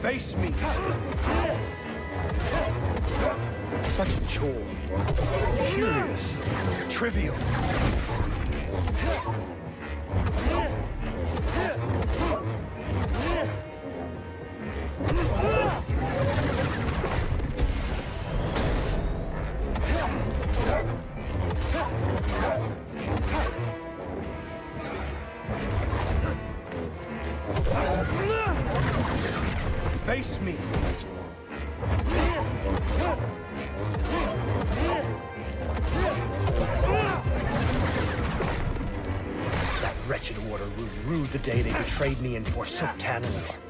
Face me! Such a chore. Curious. Trivial. Face me! That wretched order rued the day they betrayed me and forsook Tanalorr.